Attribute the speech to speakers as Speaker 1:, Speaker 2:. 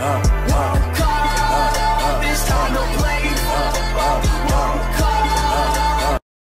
Speaker 1: uh, uh.